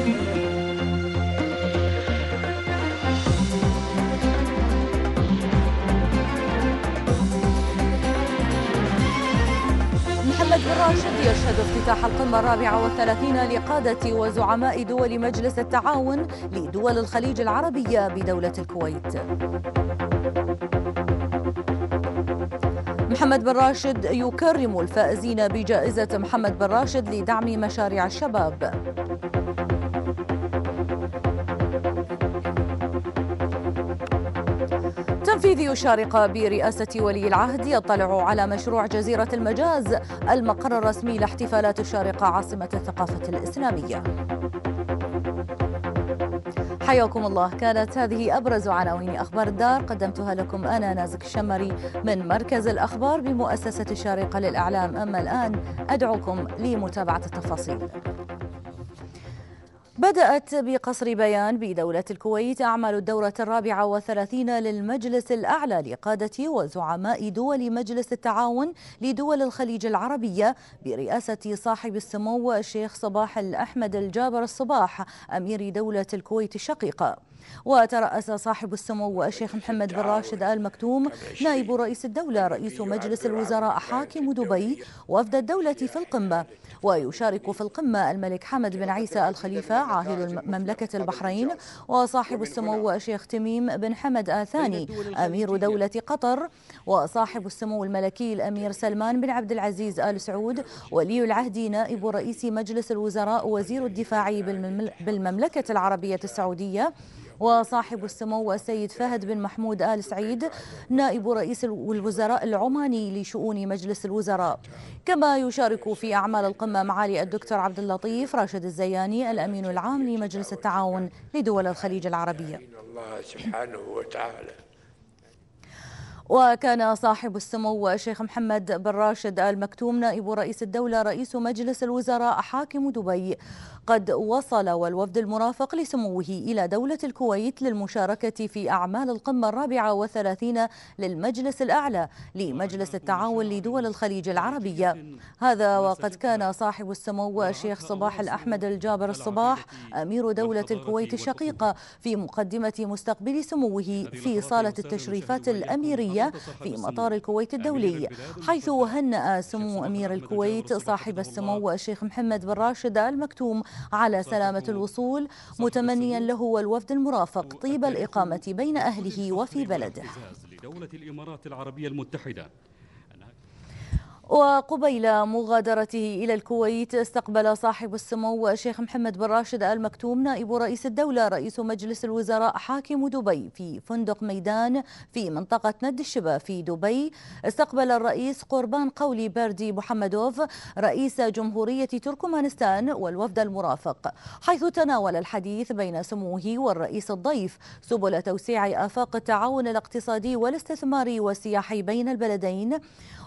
محمد بن راشد يشهد افتتاح القمة الرابعة والثلاثين لقادة وزعماء دول مجلس التعاون لدول الخليج العربية بدولة الكويت. محمد بن راشد يكرم الفائزين بجائزة محمد بن راشد لدعم مشاريع الشباب. تنفيذي الشارقة برئاسة ولي العهد يطلع على مشروع جزيرة المجاز المقر الرسمي لاحتفالات الشارقة عاصمة الثقافة الإسلامية. حياكم الله. كانت هذه أبرز عناوين أخبار الدار. قدمتها لكم أنا نازك الشمري من مركز الأخبار بمؤسسة الشارقة للإعلام. أما الآن أدعوكم لمتابعة التفاصيل. بدأت بقصر بيان بدولة الكويت أعمال الدورة الرابعة والثلاثين للمجلس الأعلى لقادة وزعماء دول مجلس التعاون لدول الخليج العربية برئاسة صاحب السمو الشيخ صباح الأحمد الجابر الصباح أمير دولة الكويت الشقيقة وترأس صاحب السمو الشيخ محمد بن راشد آل مكتوم نائب رئيس الدولة رئيس مجلس الوزراء حاكم دبي وفد الدولة في القمة. ويشارك في القمة الملك حمد بن عيسى الخليفة عاهل مملكة البحرين وصاحب السمو الشيخ تميم بن حمد آل ثاني أمير دولة قطر وصاحب السمو الملكي الأمير سلمان بن عبد العزيز آل سعود ولي العهد نائب رئيس مجلس الوزراء وزير الدفاع بالمملكة العربية السعودية. وصاحب السمو السيد فهد بن محمود آل سعيد نائب رئيس الوزراء العماني لشؤون مجلس الوزراء. كما يشارك في أعمال القمة معالي الدكتور عبد اللطيف راشد الزياني الأمين العام لمجلس التعاون لدول الخليج العربية. الله سبحانه وتعالى وكان صاحب السمو الشيخ محمد بن راشد آل مكتوم نائب رئيس الدولة رئيس مجلس الوزراء حاكم دبي. قد وصل والوفد المرافق لسموه إلى دولة الكويت للمشاركة في أعمال القمة الرابعة والثلاثين للمجلس الأعلى لمجلس التعاون لدول الخليج العربية هذا وقد كان صاحب السمو الشيخ صباح الأحمد الجابر الصباح أمير دولة الكويت الشقيقة في مقدمة مستقبل سموه في صالة التشريفات الأميرية. في مطار الكويت الدولي حيث هنأ سمو أمير الكويت صاحب السمو الشيخ محمد بن راشد المكتوم على سلامة الوصول متمنيا له والوفد المرافق طيب الإقامة بين أهله وفي بلده. لدولة الإمارات العربية المتحدة. وقبيل مغادرته إلى الكويت استقبل صاحب السمو الشيخ محمد بن راشد آل مكتوم نائب رئيس الدولة رئيس مجلس الوزراء حاكم دبي في فندق ميدان في منطقة ند الشبا في دبي. استقبل الرئيس قربان قولي بردي محمدوف رئيس جمهورية تركمانستان والوفد المرافق حيث تناول الحديث بين سموه والرئيس الضيف سبل توسيع آفاق التعاون الاقتصادي والاستثماري والسياحي بين البلدين.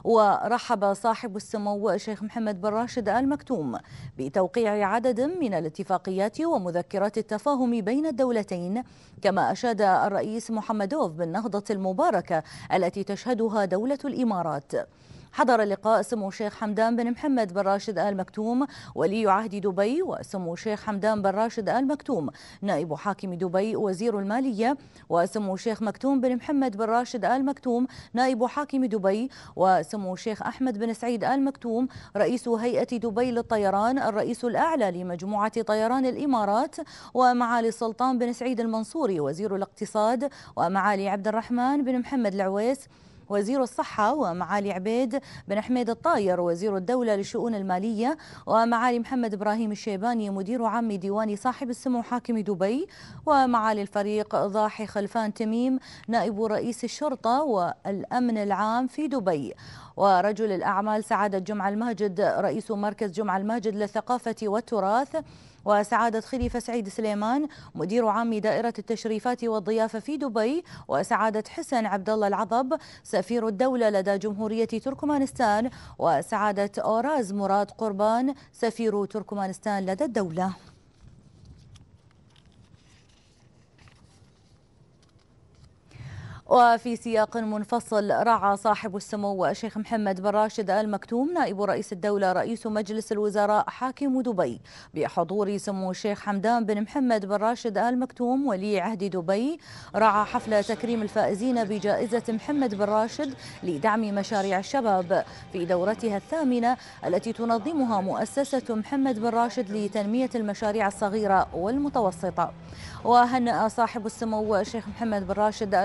ورحب صاحب السمو الشيخ محمد بن راشد آل مكتوم بتوقيع عدد من الاتفاقيات ومذكرات التفاهم بين الدولتين كما أشاد الرئيس محمدوف بالنهضة المباركة التي تشهدها دولة الإمارات. حضر اللقاء سمو الشيخ حمدان بن محمد بن راشد آل مكتوم ولي عهد دبي وسمو الشيخ حمدان بن راشد آل مكتوم نائب حاكم دبي وزير المالية وسمو الشيخ مكتوم بن محمد بن راشد آل مكتوم نائب حاكم دبي وسمو الشيخ أحمد بن سعيد آل مكتوم رئيس هيئة دبي للطيران الرئيس الأعلى لمجموعة طيران الإمارات ومعالي السلطان بن سعيد المنصوري وزير الاقتصاد ومعالي عبد الرحمن بن محمد العويس. وزير الصحة ومعالي عبيد بن حميد الطاير وزير الدولة للشؤون المالية ومعالي محمد إبراهيم الشيباني مدير عام ديوان صاحب السمو حاكم دبي ومعالي الفريق ضاحي خلفان تميم نائب رئيس الشرطة والأمن العام في دبي. ورجل الأعمال سعادة جمعة الماجد رئيس مركز جمعة الماجد للثقافة والتراث وسعادة خليفة سعيد سليمان مدير عام دائرة التشريفات والضيافة في دبي وسعادة حسن عبد الله العضب سفير الدولة لدى جمهورية تركمانستان وسعادة أوراز مراد قربان سفير تركمانستان لدى الدولة. وفي سياق منفصل رعى صاحب السمو الشيخ محمد بن راشد آل مكتوم نائب رئيس الدولة رئيس مجلس الوزراء حاكم دبي بحضور سمو الشيخ حمدان بن محمد بن راشد آل مكتوم ولي عهد دبي رعى حفل تكريم الفائزين بجائزة محمد بن راشد لدعم مشاريع الشباب. في دورتها الثامنة التي تنظمها مؤسسة محمد بن راشد لتنمية المشاريع الصغيرة والمتوسطة. وهنأ صاحب السمو الشيخ محمد بن راشد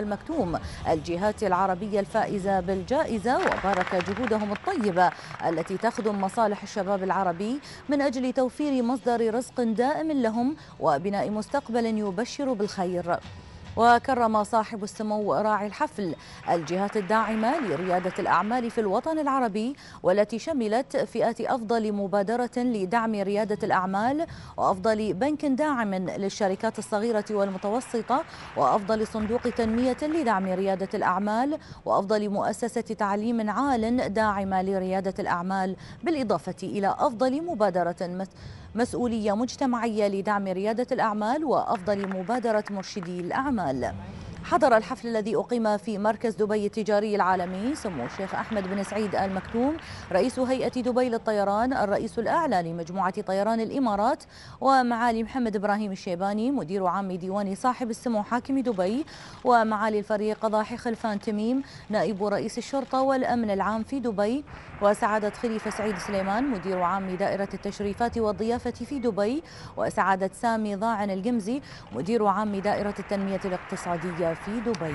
المكتوم الجهات العربية الفائزة بالجائزة وبارك جهودهم الطيبة التي تخدم مصالح الشباب العربي من أجل توفير مصدر رزق دائم لهم وبناء مستقبل يبشر بالخير. وكرم صاحب السمو راعي الحفل الجهات الداعمة لريادة الأعمال في الوطن العربي والتي شملت فئة أفضل مبادرة لدعم ريادة الأعمال وأفضل بنك داعم للشركات الصغيرة والمتوسطة وأفضل صندوق تنمية لدعم ريادة الأعمال وأفضل مؤسسة تعليم عال داعمة لريادة الأعمال بالإضافة إلى أفضل مبادرة مسؤولية مجتمعية لدعم ريادة الأعمال وأفضل مبادرة مرشدي الأعمال. حضر الحفل الذي أقيم في مركز دبي التجاري العالمي سمو الشيخ أحمد بن سعيد آل مكتوم رئيس هيئة دبي للطيران الرئيس الأعلى لمجموعة طيران الإمارات ومعالي محمد إبراهيم الشيباني مدير عام ديوان صاحب السمو حاكم دبي ومعالي الفريق ضاحي خلفان تميم نائب رئيس الشرطة والأمن العام في دبي. وسعادة خليفة سعيد سليمان مدير عام دائرة التشريفات والضيافة في دبي وسعادة سامي ضاعن الجمزي مدير عام دائرة التنمية الاقتصادية في دبي.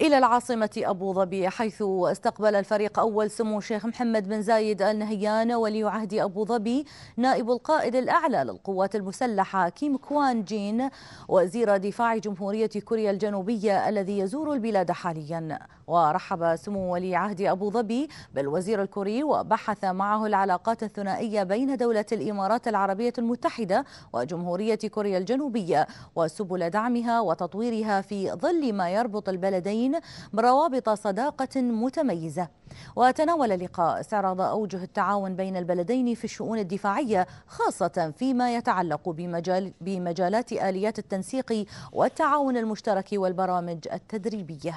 إلى العاصمة أبو ظبي حيث استقبل الفريق أول سمو الشيخ محمد بن زايد آل نهيان ولي عهد أبو ظبي نائب القائد الأعلى للقوات المسلحة كيم كوان جين وزير دفاع جمهورية كوريا الجنوبية الذي يزور البلاد حاليا. ورحب سمو ولي عهد أبو ظبي بالوزير الكوري وبحث معه العلاقات الثنائية بين دولة الإمارات العربية المتحدة وجمهورية كوريا الجنوبية وسبل دعمها وتطويرها في ظل ما يربط البلدين بروابط صداقة متميزة. وتناول اللقاء استعراض أوجه التعاون بين البلدين في الشؤون الدفاعية خاصة فيما يتعلق بمجال بمجالات آليات التنسيق والتعاون المشترك والبرامج التدريبية.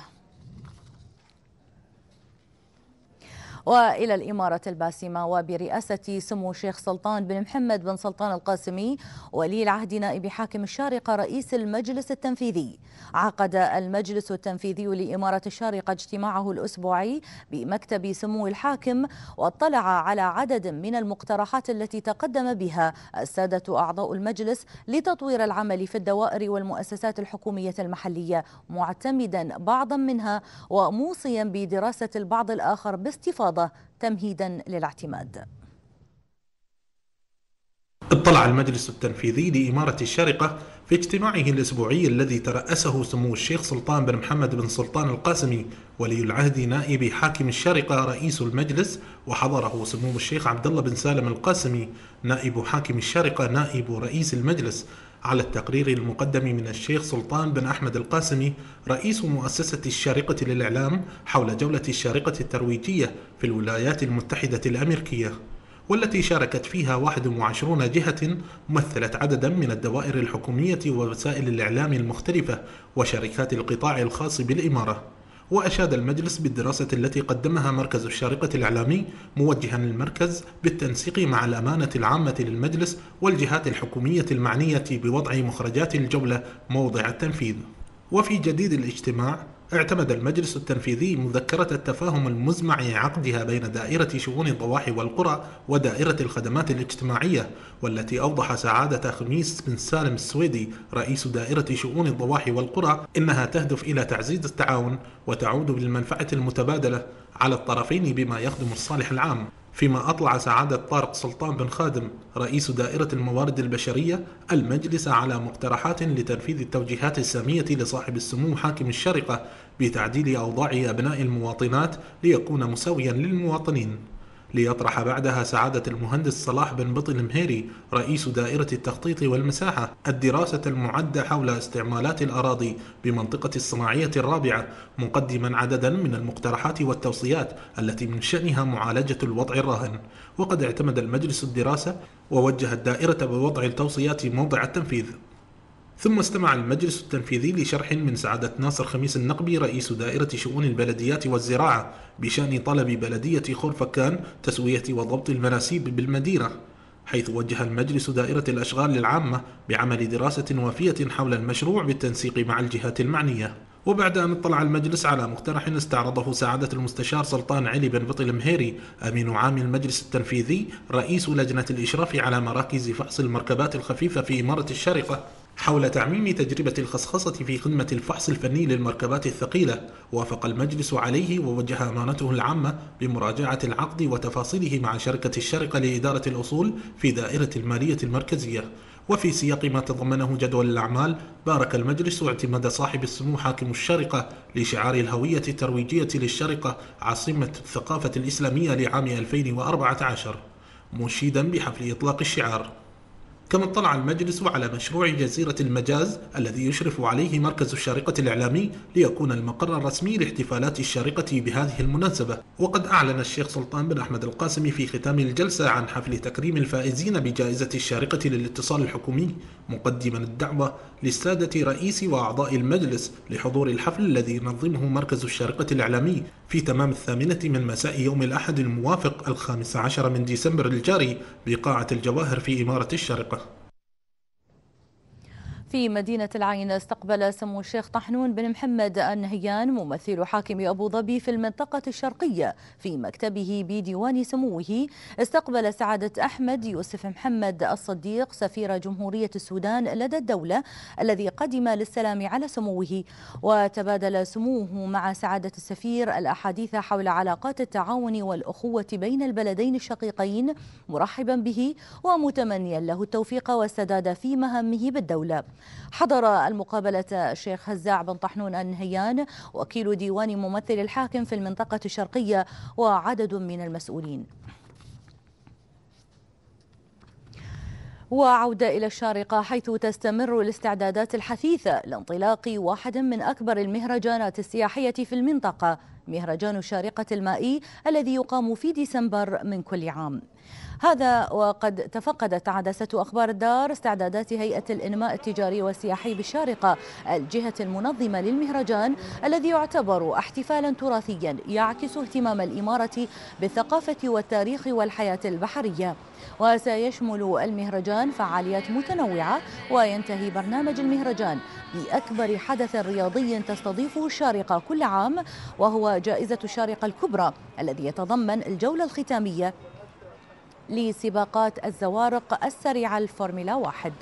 وإلى الإمارة الباسمة وبرئاسة سمو الشيخ سلطان بن محمد بن سلطان القاسمي ولي العهد نائب حاكم الشارقة رئيس المجلس التنفيذي. عقد المجلس التنفيذي لإمارة الشارقة اجتماعه الأسبوعي بمكتب سمو الحاكم واطلع على عدد من المقترحات التي تقدم بها السادة أعضاء المجلس لتطوير العمل في الدوائر والمؤسسات الحكومية المحلية معتمدا بعضا منها وموصيا بدراسة البعض الآخر باستفاضة. الرياضة تمهيدا للاعتماد. اطلع المجلس التنفيذي لإمارة الشارقة في اجتماعه الأسبوعي الذي ترأسه سمو الشيخ سلطان بن محمد بن سلطان القاسمي ولي العهد نائب حاكم الشارقة رئيس المجلس وحضره سمو الشيخ عبد الله بن سالم القاسمي نائب حاكم الشارقة نائب رئيس المجلس. على التقرير المقدم من الشيخ سلطان بن أحمد القاسمي رئيس مؤسسة الشارقة للإعلام حول جولة الشارقة الترويجية في الولايات المتحدة الأمريكية والتي شاركت فيها 21 جهة مثلت عددا من الدوائر الحكومية ووسائل الإعلام المختلفة وشركات القطاع الخاص بالإمارة. وأشاد المجلس بالدراسة التي قدمها مركز الشارقة الإعلامي موجها المركز بالتنسيق مع الأمانة العامة للمجلس والجهات الحكومية المعنية بوضع مخرجات الجولة موضع التنفيذ. وفي جديد الاجتماع اعتمد المجلس التنفيذي مذكرة التفاهم المزمع عقدها بين دائرة شؤون الضواحي والقرى ودائرة الخدمات الاجتماعية والتي أوضح سعادة خميس بن سالم السويدي رئيس دائرة شؤون الضواحي والقرى إنها تهدف إلى تعزيز التعاون وتعود بالمنفعة المتبادلة على الطرفين بما يخدم الصالح العام. فيما أطلع سعادة طارق سلطان بن خادم رئيس دائرة الموارد البشرية المجلس على مقترحات لتنفيذ التوجيهات السامية لصاحب السمو حاكم الشرقة بتعديل أوضاع أبناء المواطنات ليكون مساويا للمواطنين. ليطرح بعدها سعادة المهندس صلاح بن بطن مهيري رئيس دائرة التخطيط والمساحة الدراسة المعدة حول استعمالات الأراضي بمنطقة الصناعية الرابعة مقدما عددا من المقترحات والتوصيات التي من شأنها معالجة الوضع الراهن. وقد اعتمد المجلس الدراسة ووجه الدائرة بوضع التوصيات موضع التنفيذ. ثم استمع المجلس التنفيذي لشرح من سعادة ناصر خميس النقبي رئيس دائرة شؤون البلديات والزراعة بشأن طلب بلدية خرفكان تسوية وضبط المناسيب بالمدينة حيث وجه المجلس دائرة الأشغال العامة بعمل دراسة وافية حول المشروع بالتنسيق مع الجهات المعنية. وبعد أن اطلع المجلس على مقترح استعرضه سعادة المستشار سلطان علي بن بطل المهيري أمين عام المجلس التنفيذي رئيس لجنة الإشراف على مراكز فحص المركبات الخفيفة في إمارة الشارقة حول تعميم تجربة الخصخصة في خدمة الفحص الفني للمركبات الثقيلة. وافق المجلس عليه ووجه أمانته العامة بمراجعة العقد وتفاصيله مع شركة الشارقة لإدارة الأصول في دائرة المالية المركزية. وفي سياق ما تضمنه جدول الأعمال بارك المجلس اعتماد صاحب السمو حاكم الشارقة لشعار الهوية الترويجية للشارقة عاصمة الثقافة الإسلامية لعام 2014 مشيدا بحفل إطلاق الشعار. كما اطلع المجلس على مشروع جزيرة المجاز الذي يشرف عليه مركز الشارقة الإعلامي ليكون المقر الرسمي لاحتفالات الشارقة بهذه المناسبة. وقد أعلن الشيخ سلطان بن أحمد القاسمي في ختام الجلسة عن حفل تكريم الفائزين بجائزة الشارقة للاتصال الحكومي مقدما الدعوة للسادة رئيس وأعضاء المجلس لحضور الحفل الذي ينظمه مركز الشارقة الإعلامي في تمام الثامنة من مساء يوم الأحد الموافق الخامس عشر من ديسمبر الجاري بقاعة الجواهر في إمارة الشارقة في مدينة العين استقبل سمو الشيخ طحنون بن محمد النهيان ممثل حاكم أبو ظبي في المنطقة الشرقية في مكتبه بديوان سموه. استقبل سعادة أحمد يوسف محمد الصديق سفير جمهورية السودان لدى الدولة الذي قدم للسلام على سموه. وتبادل سموه مع سعادة السفير الأحاديث حول علاقات التعاون والأخوة بين البلدين الشقيقين مرحبا به ومتمنيا له التوفيق والسداد في مهامه بالدولة. حضر المقابلة الشيخ هزاع بن طحنون النهيان وكيل ديوان ممثل الحاكم في المنطقة الشرقية وعدد من المسؤولين. وعودة إلى الشارقة حيث تستمر الاستعدادات الحثيثة لانطلاق واحد من أكبر المهرجانات السياحية في المنطقة مهرجان الشارقة المائي الذي يقام في ديسمبر من كل عام. هذا وقد تفقدت عدسة أخبار الدار استعدادات هيئة الإنماء التجاري والسياحي بالشارقة الجهة المنظمة للمهرجان الذي يعتبر احتفالا تراثيا يعكس اهتمام الإمارة بالثقافة والتاريخ والحياة البحرية. وسيشمل المهرجان فعاليات متنوعة وينتهي برنامج المهرجان بأكبر حدث رياضي تستضيفه الشارقة كل عام وهو جائزة الشارقة الكبرى الذي يتضمن الجولة الختامية. لسباقات الزوارق السريعة الفورمولا واحد.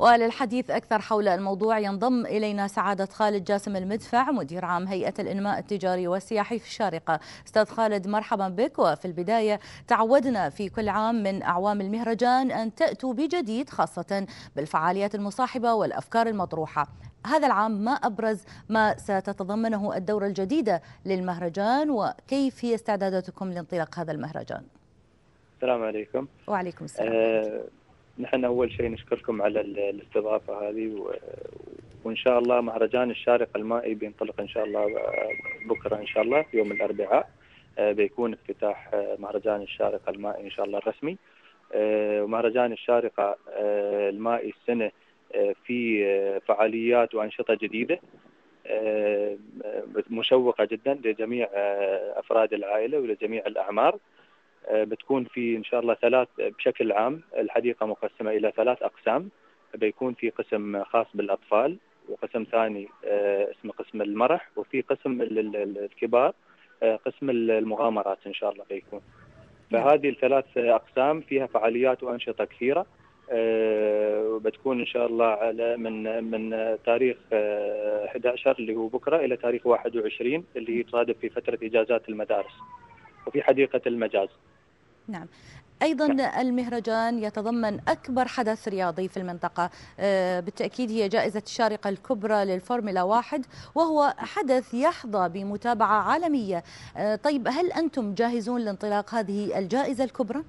وللحديث أكثر حول الموضوع ينضم إلينا سعادة خالد جاسم المدفع مدير عام هيئة الإنماء التجاري والسياحي في الشارقة. أستاذ خالد مرحبا بك. وفي البداية تعودنا في كل عام من أعوام المهرجان أن تأتوا بجديد خاصة بالفعاليات المصاحبة والأفكار المطروحة. هذا العام ما أبرز ما ستتضمنه الدورة الجديدة للمهرجان وكيف هي استعداداتكم لانطلاق هذا المهرجان؟ السلام عليكم. وعليكم السلام آه نحن أول شيء نشكركم على الاستضافة هذه. وإن شاء الله مهرجان الشارق المائي بينطلق إن شاء الله بكرة إن شاء الله يوم الأربعاء بيكون افتتاح مهرجان الشارق المائي إن شاء الله الرسمي ومهرجان الشارقه المائي السنة في فعاليات وأنشطة جديدة مشوقة جدا لجميع أفراد العائلة ولجميع الأعمار بتكون في إن شاء الله ثلاث بشكل عام الحديقة مقسمة إلى ثلاث أقسام. بيكون في قسم خاص بالأطفال وقسم ثاني اسمه قسم المرح وفي قسم الكبار قسم المغامرات إن شاء الله بيكون. فهذه الثلاث أقسام فيها فعاليات وأنشطة كثيرة وبتكون إن شاء الله على من من تاريخ 11 اللي هو بكرة إلى تاريخ 21 اللي يتصادف في فترة إجازات المدارس. وفي حديقة المجاز. نعم. أيضا المهرجان يتضمن أكبر حدث رياضي في المنطقة. بالتأكيد هي جائزة الشارقة الكبرى للفورمولا واحد وهو حدث يحظى بمتابعة عالمية. طيب هل أنتم جاهزون لانطلاق هذه الجائزة الكبرى؟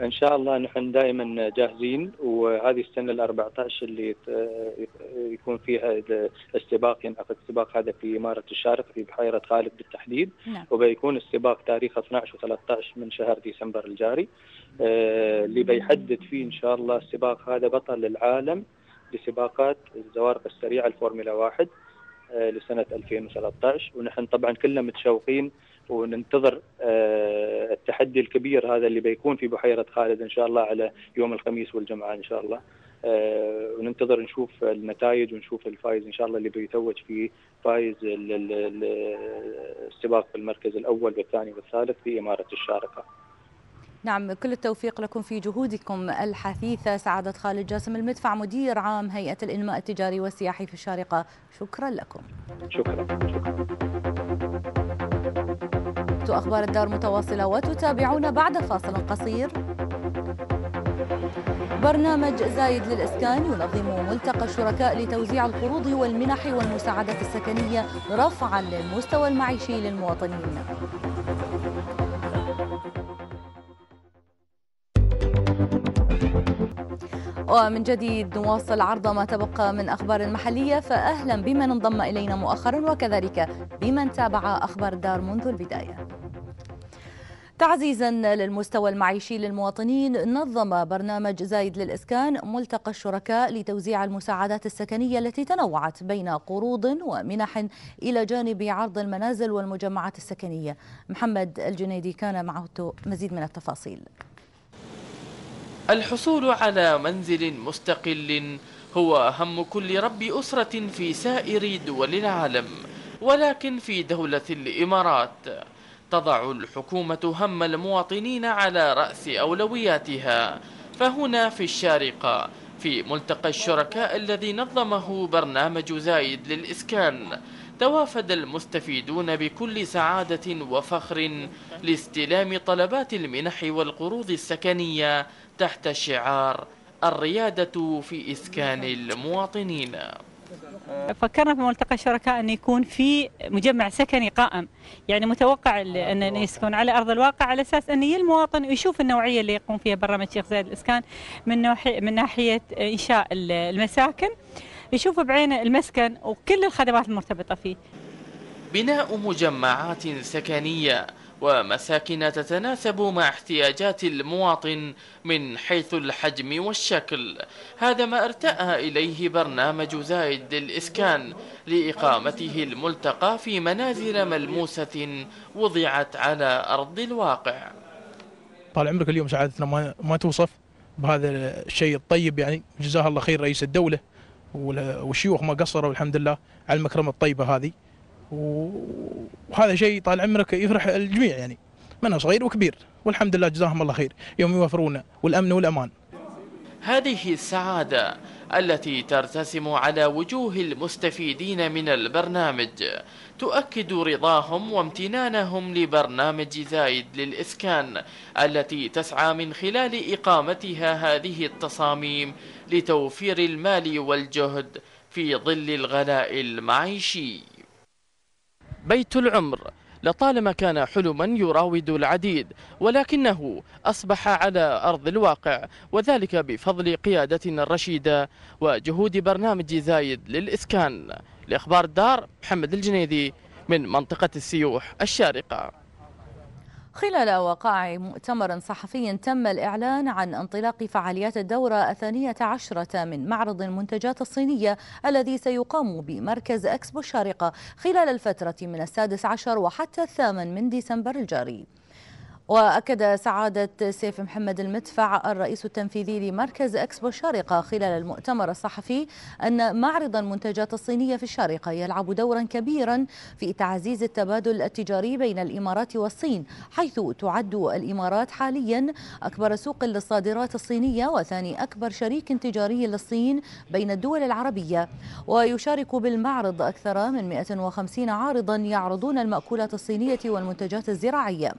إن شاء الله نحن دائما جاهزين وهذه السنة ال 14 اللي يكون فيها السباق ينعقد السباق هذا في إمارة الشارقه في بحيرة خالد بالتحديد. نعم. وبيكون السباق تاريخ 12 و13 من شهر ديسمبر الجاري. آه، اللي بيحدد فيه إن شاء الله السباق هذا بطل العالم لسباقات الزوارق السريعة الفورمولا واحد آه، لسنة 2013 ونحن طبعا كلنا متشوقين وننتظر آه، التحدي الكبير هذا اللي بيكون في بحيرة خالد إن شاء الله على يوم الخميس والجمعة إن شاء الله. آه، وننتظر نشوف النتائج ونشوف الفايز إن شاء الله اللي بيتوج فيه فايز السباق في المركز الأول والثاني والثالث في إمارة الشارقة. نعم كل التوفيق لكم في جهودكم الحثيثة. سعادة خالد جاسم المدفع مدير عام هيئة الإنماء التجاري والسياحي في الشارقة. شكرا لكم. شكرا, شكرا. أخبار الدار متواصلة وتتابعون بعد فاصل قصير. برنامج زايد للإسكان ينظم ملتقى الشركاء لتوزيع القروض والمنح والمساعدات السكنية رفعا للمستوى المعيشي للمواطنين. ومن جديد نواصل عرض ما تبقى من أخبار محلية فأهلا بمن انضم إلينا مؤخرا وكذلك بمن تابع أخبار الدار منذ البداية. تعزيزا للمستوى المعيشي للمواطنين نظم برنامج زايد للإسكان ملتقى الشركاء لتوزيع المساعدات السكنية التي تنوعت بين قروض ومنح إلى جانب عرض المنازل والمجمعات السكنية. محمد الجنيدي كان معه مزيد من التفاصيل. الحصول على منزل مستقل هو هم كل رب أسرة في سائر دول العالم ولكن في دولة الإمارات. تضع الحكومة هم المواطنين على رأس أولوياتها. فهنا في الشارقة في ملتقى الشركاء الذي نظمه برنامج زايد للإسكان توافد المستفيدون بكل سعادة وفخر لاستلام طلبات المنح والقروض السكنية تحت شعار الريادة في إسكان المواطنين. فكرنا في ملتقى الشركاء أن يكون في مجمع سكني قائم. يعني متوقع أن يسكن على أرض الواقع على أساس أن المواطن يشوف النوعية اللي يقوم فيها برنامج شيخ زايد الإسكان من, من ناحية إنشاء المساكن يشوف بعينه المسكن وكل الخدمات المرتبطة فيه. بناء مجمعات سكنية ومساكن تتناسب مع احتياجات المواطن من حيث الحجم والشكل. هذا ما أرتأى إليه برنامج زايد للإسكان لإقامته الملتقى في منازل ملموسة وضعت على أرض الواقع. طال عمرك اليوم سعادتنا ما, ما توصف بهذا الشيء الطيب يعني جزاه الله خير رئيس الدولة والشيوخ ما قصروا الحمد لله على المكرمة الطيبة هذه. وهذا شيء طال عمرك يفرح الجميع يعني. من صغير وكبير. والحمد لله جزاهم الله خير. يوم يوفرون والأمن والأمان. هذه السعادة التي ترتسم على وجوه المستفيدين من البرنامج تؤكد رضاهم وامتنانهم لبرنامج زايد للإسكان التي تسعى من خلال إقامتها هذه التصاميم لتوفير المال والجهد في ظل الغلاء المعيشي. بيت العمر لطالما كان حلما يراود العديد ولكنه أصبح على أرض الواقع وذلك بفضل قيادتنا الرشيدة وجهود برنامج زايد للإسكان. لأخبار الدار محمد الجنيدي من منطقة السيوح الشارقة. خلال وقائع مؤتمر صحفي تم الإعلان عن انطلاق فعاليات الدورة الثانية عشرة من معرض المنتجات الصينية الذي سيقام بمركز أكسبو الشارقة خلال الفترة من السادس عشر وحتى الثامن من ديسمبر الجاري. وأكد سعادة سيف محمد المدفع الرئيس التنفيذي لمركز أكسبو الشارقة خلال المؤتمر الصحفي أن معرض المنتجات الصينية في الشارقة يلعب دورا كبيرا في تعزيز التبادل التجاري بين الإمارات والصين حيث تعد الإمارات حاليا أكبر سوق للصادرات الصينية وثاني أكبر شريك تجاري للصين بين الدول العربية. ويشارك بالمعرض أكثر من 150 عارضا يعرضون المأكولات الصينية والمنتجات الزراعية.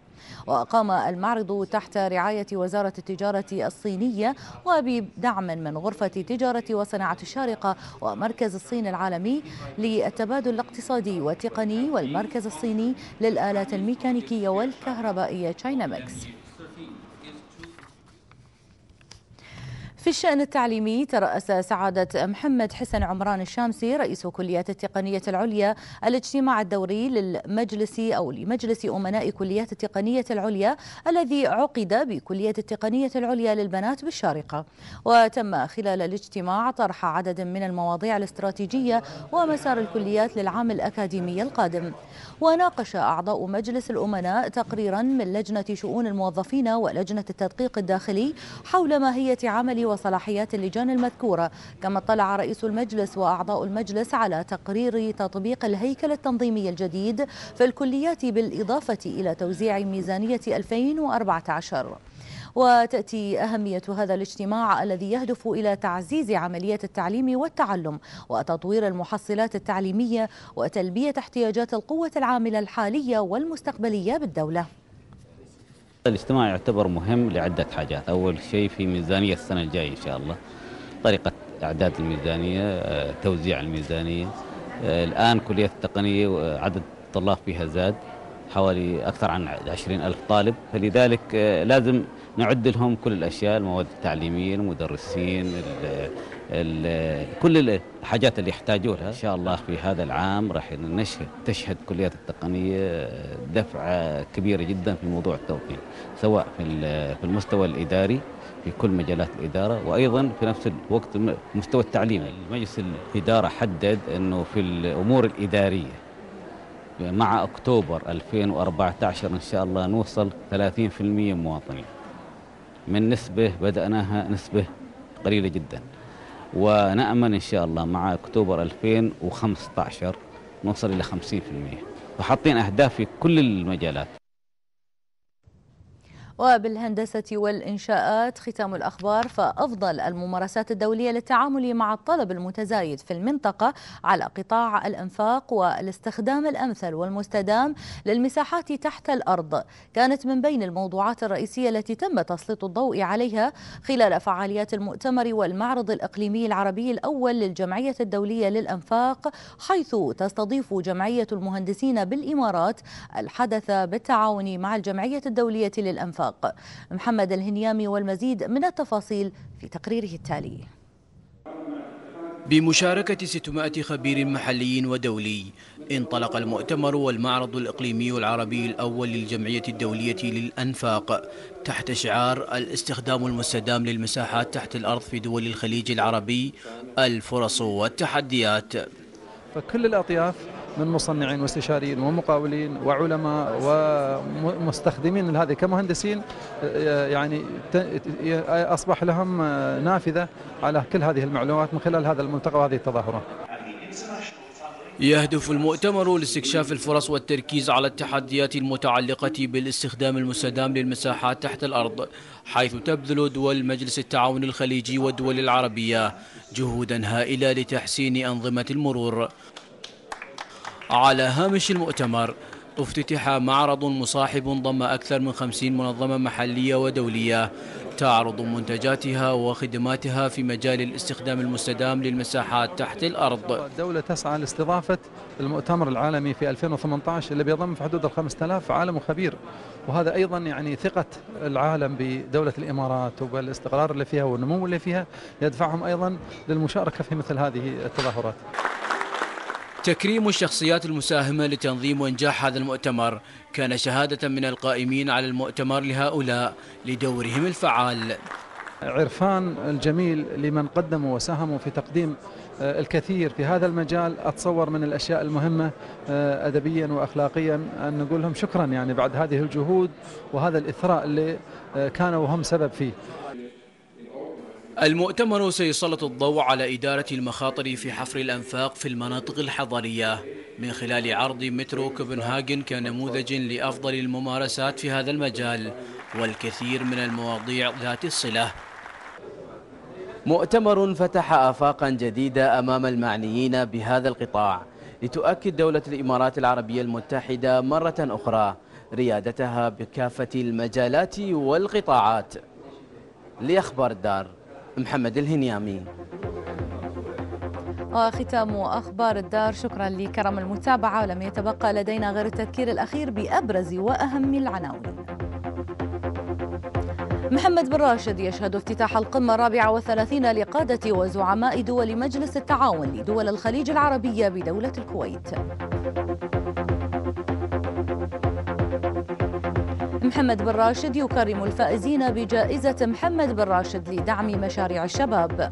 وقام المعرض تحت رعاية وزارة التجارة الصينية وبدعم من غرفة تجارة وصناعة الشارقة ومركز الصين العالمي للتبادل الاقتصادي والتقني والمركز الصيني للآلات الميكانيكية والكهربائية تشاينامكس. في الشأن التعليمي ترأس سعادة محمد حسن عمران الشامسي رئيس كليات التقنية العليا الاجتماع الدوري للمجلس أو لمجلس أمناء كليات التقنية العليا الذي عقد بكلية التقنية العليا للبنات بالشارقة. وتم خلال الاجتماع طرح عدد من المواضيع الاستراتيجية ومسار الكليات للعام الأكاديمي القادم. وناقش أعضاء مجلس الأمناء تقريرا من لجنة شؤون الموظفين ولجنة التدقيق الداخلي حول ماهية عمل وصلاحيات اللجان المذكورة كما اطلع رئيس المجلس وأعضاء المجلس على تقرير تطبيق الهيكل التنظيمي الجديد في الكليات بالإضافة إلى توزيع ميزانية 2014 وتأتي أهمية هذا الاجتماع الذي يهدف إلى تعزيز عملية التعليم والتعلم وتطوير المحصلات التعليمية وتلبية احتياجات القوة العاملة الحالية والمستقبلية بالدولة. الاجتماع يعتبر مهم لعدة حاجات. أول شيء في ميزانية السنة الجاية إن شاء الله. طريقة إعداد الميزانية آه، توزيع الميزانية. آه، الآن كلية التقنية آه، عدد الطلاب فيها زاد. حوالي أكثر عن عشرين ألف طالب. فلذلك لازم نعد لهم كل الأشياء المواد التعليمية المدرسين ال ال كل الحاجات اللي يحتاجوا لها إن شاء الله في هذا العام راح نشهد تشهد كليات التقنية دفعة كبيرة جدا في موضوع التوطين سواء في في المستوى الإداري في كل مجالات الإدارة وأيضا في نفس الوقت مستوى التعليم. مجلس الإدارة حدد أنه في الأمور الإدارية مع أكتوبر 2014 إن شاء الله نوصل 30% مواطنين. من نسبة بدأناها نسبة قليلة جدا. ونأمل إن شاء الله مع أكتوبر 2015 نوصل إلى 50% فحاطين أهداف في كل المجالات. وبالهندسة والإنشاءات ختام الأخبار فأفضل الممارسات الدولية للتعامل مع الطلب المتزايد في المنطقة على قطاع الأنفاق والاستخدام الأمثل والمستدام للمساحات تحت الأرض. كانت من بين الموضوعات الرئيسية التي تم تسليط الضوء عليها خلال فعاليات المؤتمر والمعرض الإقليمي العربي الأول للجمعية الدولية للأنفاق حيث تستضيف جمعية المهندسين بالإمارات الحدث بالتعاون مع الجمعية الدولية للأنفاق. الاتفاق. محمد الهنيامي والمزيد من التفاصيل في تقريره التالي. بمشاركة 600 خبير محلي ودولي انطلق المؤتمر والمعرض الإقليمي العربي الأول للجمعية الدولية للأنفاق تحت شعار الاستخدام المستدام للمساحات تحت الأرض في دول الخليج العربي الفرص والتحديات. فكل الأطياف من مصنعين واستشاريين ومقاولين وعلماء ومستخدمين لهذه كمهندسين يعني أصبح لهم نافذة على كل هذه المعلومات من خلال هذا الملتقى وهذه التظاهرات. يهدف المؤتمر لاستكشاف الفرص والتركيز على التحديات المتعلقة بالاستخدام المستدام للمساحات تحت الأرض حيث تبذل دول مجلس التعاون الخليجي والدول العربية جهودا هائلة لتحسين أنظمة المرور على هامش المؤتمر. افتتح معرض مصاحب ضم أكثر من خمسين منظمة محلية ودولية. تعرض منتجاتها وخدماتها في مجال الاستخدام المستدام للمساحات تحت الأرض. الدولة تسعى لاستضافة المؤتمر العالمي في 2018 اللي بيضم في حدود ال 5000 عالم وخبير. وهذا أيضا يعني ثقة العالم بدولة الإمارات وبالاستقرار اللي فيها والنمو اللي فيها يدفعهم أيضا للمشاركة في مثل هذه التظاهرات. تكريم الشخصيات المساهمة لتنظيم وإنجاح هذا المؤتمر. كان شهادة من القائمين على المؤتمر لهؤلاء لدورهم الفعال. عرفان الجميل لمن قدموا وساهموا في تقديم آه، الكثير في هذا المجال. أتصور من الأشياء المهمة آه، أدبيا وأخلاقيا أن نقول لهم شكرا يعني بعد هذه الجهود وهذا الإثراء اللي آه، كانوا هم سبب فيه. المؤتمر سيسلط الضوء على إدارة المخاطر في حفر الأنفاق في المناطق الحضرية. من خلال عرض مترو كوبنهاجن كنموذج لأفضل الممارسات في هذا المجال والكثير من المواضيع ذات الصلة. مؤتمر فتح آفاقا جديدة أمام المعنيين بهذا القطاع لتؤكد دولة الإمارات العربية المتحدة مرة أخرى ريادتها بكافة المجالات والقطاعات. لأخبار الدار محمد الهنيامي. وختام أخبار الدار شكرا لكرم المتابعة ولم يتبقى لدينا غير التذكير الأخير بأبرز وأهم العناوين. محمد بن راشد يشهد افتتاح القمة الرابعة والثلاثين لقادة وزعماء دول مجلس التعاون لدول الخليج العربية بدولة الكويت. محمد بن راشد يكرم الفائزين بجائزة محمد بن راشد لدعم مشاريع الشباب.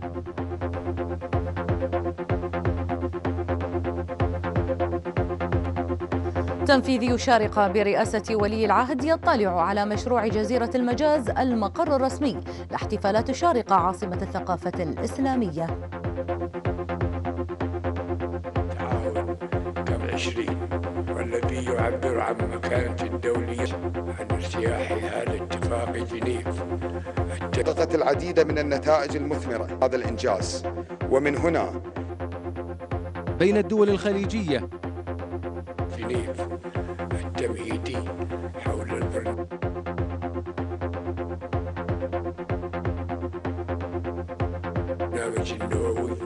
تنفيذي الشارقة برئاسة ولي العهد يطلع على مشروع جزيرة المجاز المقر الرسمي لاحتفالات الشارقة عاصمة الثقافة الإسلامية. تعاون كم عشرين. والذي يعبر عن مكانة الدولية. عن ارتياحها لاتفاق جنيف. حققت العديد من النتائج المثمرة. هذا الإنجاز. ومن هنا بين الدول الخليجية. جنيف. التمهيدي حول البرنامج النووي.